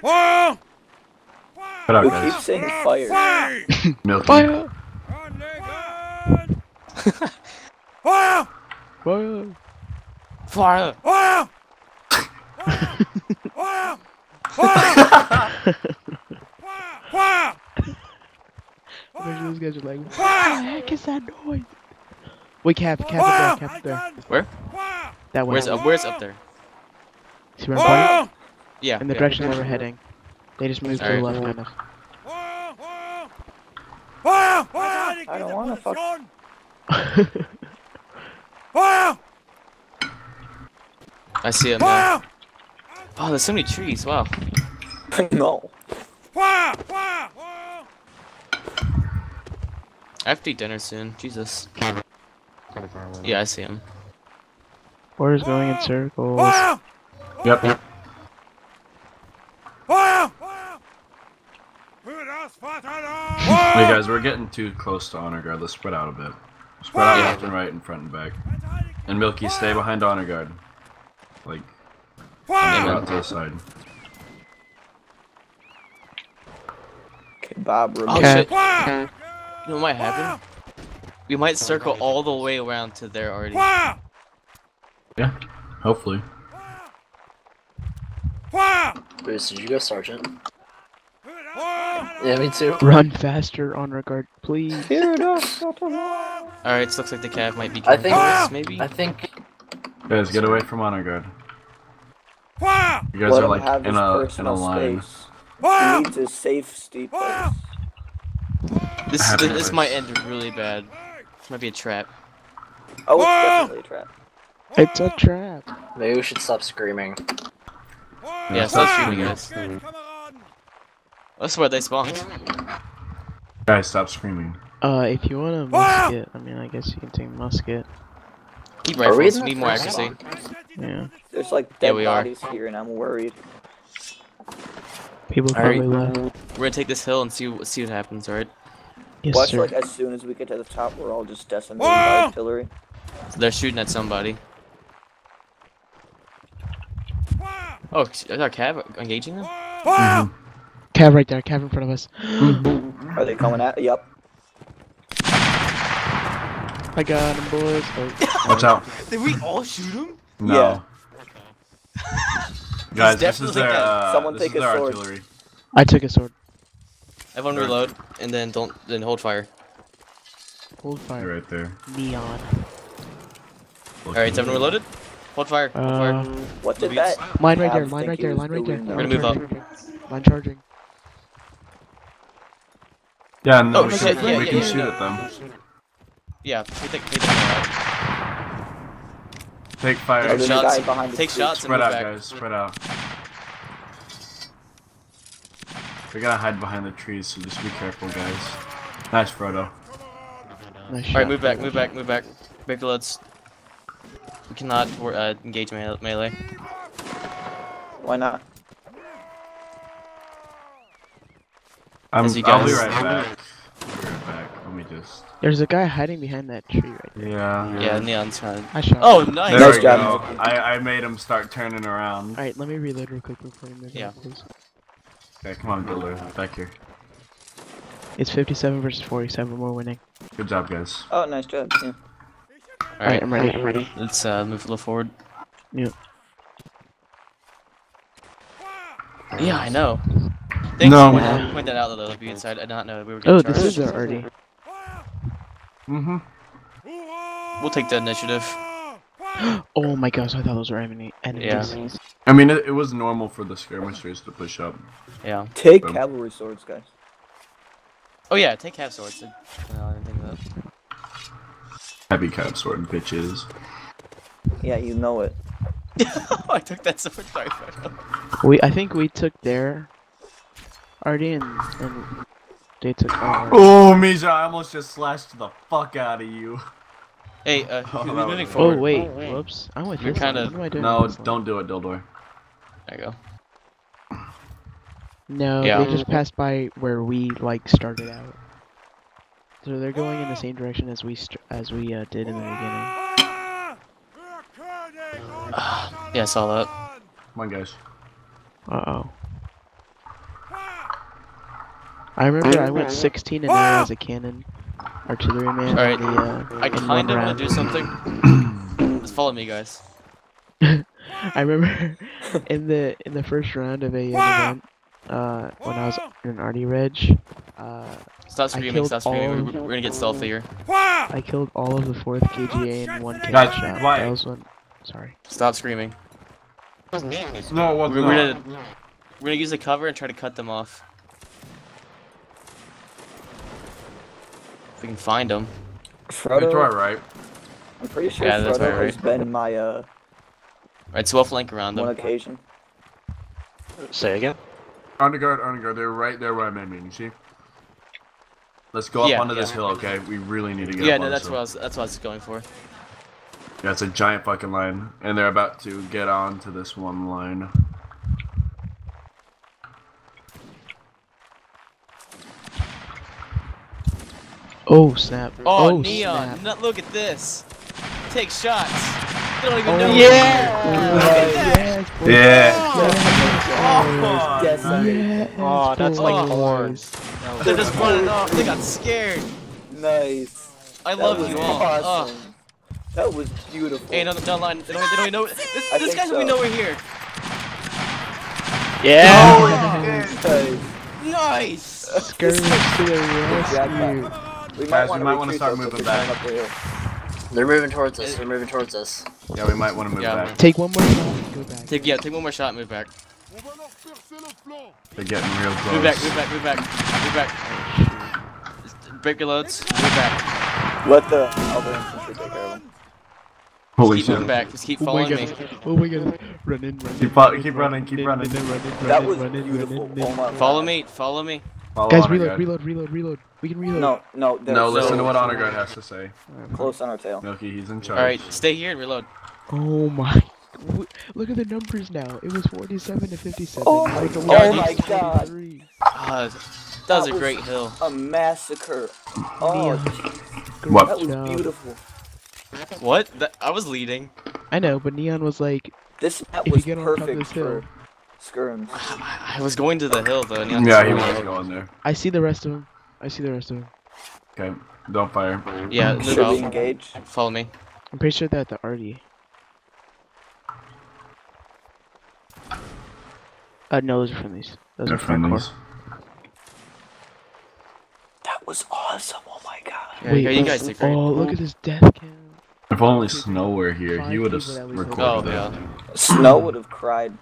Fire! Put out, We guys. keep saying fire. Milky. Fire! Fire! Fire! Fire! Fire! Fire! Fire! Fire! Imagine those guys are like, what the Fire! heck is that noise? Wait, Cap, Cap up there, Cap up there. Where? Fire! That way. Where's up? Where's up there? See where I'm pointing? Fire! Yeah. In the yeah. direction that we're heading. They just moved to the Alright. left, kind of. Fire! Fire! Fire! Fire! I don't wanna fuck- Fire! I see him now. Oh, there's so many trees. Wow. no. Fire! Fire! Fire! I have to eat dinner soon. Jesus. Yeah, I see him. Orders going in circles. Fire! Yep, yep. Fire! Fire! Für das Vaterland! Hey guys, we're getting too close to honor guard. Let's spread out a bit. Spread out left and right and front and back. And Milky, stay behind honor guard. Like, go Fire! out to the side. Okay, Bob, Oh remove. Okay. shit. You know what might happen? We might circle all the way around to there already. Fire! Yeah, hopefully. Fire! Bruce, did you go sergeant? Yeah, me too. Run faster, honor guard, please. Alright, so looks like the cav might be I coming think- for us, maybe? I think Guys, get away from honor guard. You guys Let are like in a in a line. space. He needs a safe, steep place. This, this, this might end really bad. This might be a trap. Oh, it's definitely a trap. It's a trap. maybe we should stop screaming. Yeah, stop shooting, guys. That's where they spawned. Guys, stop screaming. Uh, if you want a musket, I mean, I guess you can take a musket. Keep Are we rifles, we need more accuracy. Yeah. There's like Yeah, dead we are. bodies here, and I'm worried. People Alright. probably left. We're gonna take this hill and see what see what happens, alright? Yes, Watch, sir. like, as soon as we get to the top, we're all just decimated by artillery. So they're shooting at somebody. Fire! Oh, is our cav engaging them? Fire! Cav right there, cav in front of us. Are they coming at? Yep. I got him, boys. Oh, Watch out. Did we all shoot him? No. Guys, this is definitely their, uh, Someone this take is a their sword. artillery. I took a sword. Everyone reload, and then don't then hold fire. Hold They're fire. right there. Neon. Alright, is everyone reloaded? Hold fire, hold Uh, fire. What did that? Mine right there, Cav line right there, was line right there. We're gonna Line move up. charging. Line charging. Yeah, no, Oh, we, shit, can, yeah, we yeah, can yeah, shoot yeah. at them. Yeah, take, take, take, take, Take fire. Take shots. guy behind the Take street. shots. Spread out, back. guys. Spread out. We gotta hide behind the trees, so just be careful, guys. Nice, Frodo. Nice Alright, move back, move back, move back. Break the loads. We cannot uh, engage me- melee. Why not? I'm, As you I'll be right back. I'll be right back. Let me just. There's a guy hiding behind that tree right there. Yeah. Yeah, Neon's trying to... I shot. Oh, There nice! Nice we job, go. I, I made him start turning around. Alright, let me reload real quick before you move Yeah. on, please. Okay, come on, Builder. Back here. It's 57 versus 47. We're winning. Good job, guys. Oh, nice job. Yeah. Alright, Alright, I'm ready. I'm ready. let's uh, move a little forward. Yeah. Yeah, I know. Thanks No. for pointing point that out, though, the inside. I did not know we were getting Oh, this is already. Mm-hmm. We'll take the initiative. Oh my gosh, I thought those were enemy enemies. Yeah. I mean, it, it was normal for the skirmishers to push up. Yeah. Take Boom. cavalry swords, guys. Oh yeah, take half swords. No, I didn't think of that. Heavy cav sword, bitches. Yeah, you know it. I took that sword. Sorry, We, I think we took their already, and, and they took ours. Oh, Mija, I almost just slashed the fuck out of you. Hey, uh, Oh, who's that was moving good. Oh wait, whoops! I'm with You're this. kinda- What am I doing? No, with don't do it, Dildor. There you go. No, Yeah. they just passed by where we like started out. So they're going in the same direction as we st- as we uh, did in the beginning. Yeah, I saw that. Come on, guys. Uh oh. I remember I went 16 and 0 as a cannon artilleryman. Alright, in the, uh, I in one kind of want to do something. Just follow me, guys. I remember in the in the first round of a event, uh, when I was in an arty reg, uh, Stop I screaming, killed stop screaming. We're, we're gonna get stealthy here. Fire! I killed all of the fourth KGA in one cannon Guys, shot. That was one. Sorry. Stop screaming. No, it wasn't. We're, we're gonna we're gonna use the cover and try to cut them off. If we can find them. It's all Frodo, right. I'm pretty sure Yeah, that's Frodo right, has been my uh Alright, so we'll flank around them. one occasion. Say again. Honor guard, underguard. They're right there where I'm aiming. You see? Let's go up Yeah, onto this hill, okay? We really need to get Yeah, up no, that's what I was that's what I was going for. Yeah, it's a giant fucking line, and they're about to get on to this one line. Oh snap! Oh, oh Neon! snap. Look at this. Take shots. They don't even Oh, know. yeah! Look at that. Yes, boys. Yeah. Oh, Yes, Yes, Oh, that's like boys. horns. They're just running off. They got scared. Nice. I That love you all. Awesome. Oh. That was beautiful. Hey, no, no line. They don't, they don't even know. This, this think guy's we so. know we're here. Oh, yeah. Nice. Nice. Skirmish to the Jack We Guys, we might wanna start moving back. up the. They're moving towards us. Uh, They're moving towards us. Yeah, we might want to move Yeah, back. Take one more shot go back. Take yeah, take one more shot. Move back. They're getting real close. Move back. Move back. Move back. Move back. Just Break your loads. Move back. Let the other infantry take care of them. Holy Keep shit. moving back. Just keep Oh following me. Oh my god. Run in, run in. Keep, fo- keep running, keep running. That was beautiful. Oh Follow me. Follow me. Follow Guys, Honor reload, Guard. reload, reload, reload. We can reload. No, no. they're No, so listen to what Honor Guard has to say. Close on our tail. Milky, he's in charge. All right, stay here and reload. Oh my. W- Look at the numbers now. It was 47 to 57. Oh my- oh my God. 43. Ah, that was a was- great hill. A massacre. Oh, What? that was job. beautiful. What? That, I was leading. I know, but Neon was like, This map was get on perfect this hill- for skirms. I I was going to the hill though. and Yeah, he to- was going there. I see the rest of them. I see the rest of them. Okay, don't fire. Yeah, move Should we engage? Follow me. I'm pretty sure they're at the Artie. Uh, no, those are friendlies. Those They're are friendlies. That was awesome. Oh my god. Yeah, yeah, you guys did great. Oh, look at this death count. If only Snow were here, he would have people that we recorded Oh that. yeah. Snow would have cried.